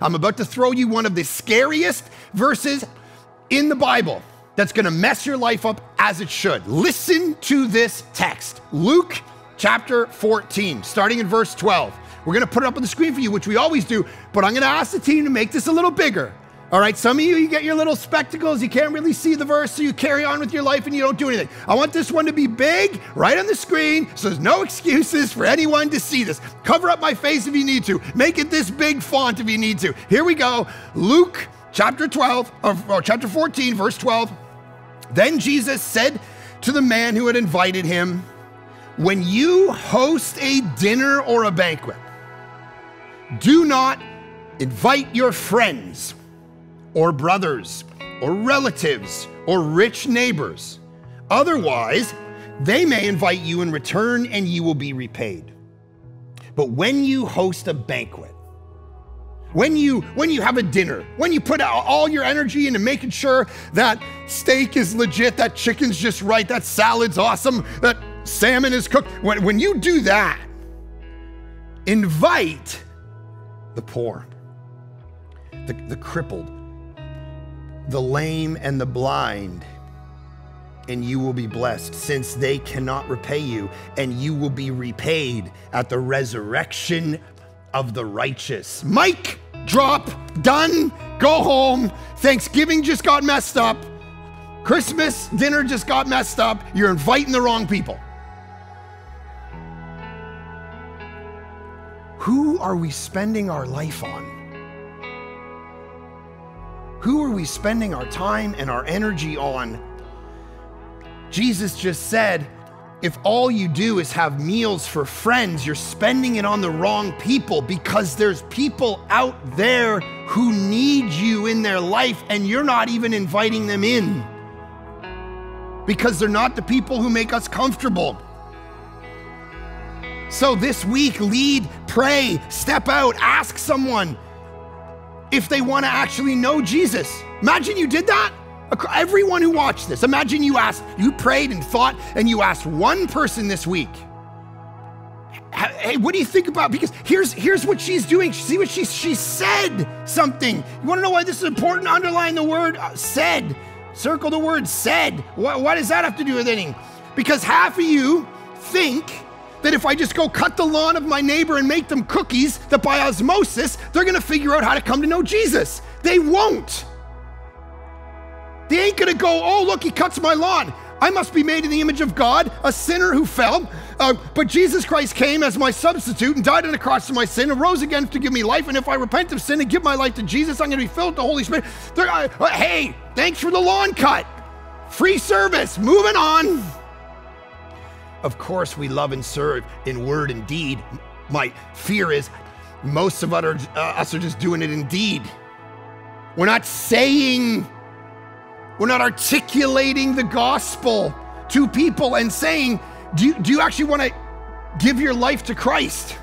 I'm about to throw you one of the scariest verses in the Bible that's gonna mess your life up as it should. Listen to this text Luke chapter 14, starting in verse 12. We're gonna put it up on the screen for you, which we always do, but I'm gonna ask the team to make this a little bigger. All right, some of you, you get your little spectacles, you can't really see the verse, so you carry on with your life and you don't do anything. I want this one to be big, right on the screen, so there's no excuses for anyone to see this. Cover up my face if you need to. Make it this big font if you need to. Here we go Luke chapter 12, or, or chapter 14, verse 12. Then Jesus said to the man who had invited him, When you host a dinner or a banquet, do not invite your friends or brothers or relatives or rich neighbors. Otherwise, they may invite you in return and you will be repaid. But when you host a banquet, when you when you have a dinner, when you put all your energy into making sure that steak is legit, that chicken's just right, that salad's awesome, that salmon is cooked, when, when you do that, invite the poor, the, the crippled, the lame and the blind, and you will be blessed, since they cannot repay you, and you will be repaid at the resurrection of the righteous. Mic, drop, done, go home. Thanksgiving just got messed up. Christmas dinner just got messed up. You're inviting the wrong people. Who are we spending our life on? Who are we spending our time and our energy on? Jesus just said, if all you do is have meals for friends, you're spending it on the wrong people because there's people out there who need you in their life and you're not even inviting them in because they're not the people who make us comfortable. So this week, lead, pray, step out, ask someone, if they want to actually know Jesus. Imagine you did that. Everyone who watched this, imagine you asked, you prayed and thought, and you asked one person this week, hey, what do you think about? Because here's here's what she's doing. See what she she said something. You want to know why this is important? Underline the word uh, said. Circle the word said. What, what does that have to do with anything? Because half of you think that if I just go cut the lawn of my neighbor and make them cookies, that by osmosis, they're gonna figure out how to come to know Jesus. They won't. They ain't gonna go, oh, look, he cuts my lawn. I must be made in the image of God, a sinner who fell. Uh, but Jesus Christ came as my substitute and died on the cross for my sin and rose again to give me life. And if I repent of sin and give my life to Jesus, I'm going to be filled with the Holy Spirit. Uh, uh, hey, thanks for the lawn cut. Free service. Moving on. Of course, we love and serve in word and deed. My fear is most of us are, uh, us are just doing it in deed. We're not saying, we're not articulating the gospel to people and saying, do you, do you actually want to give your life to Christ?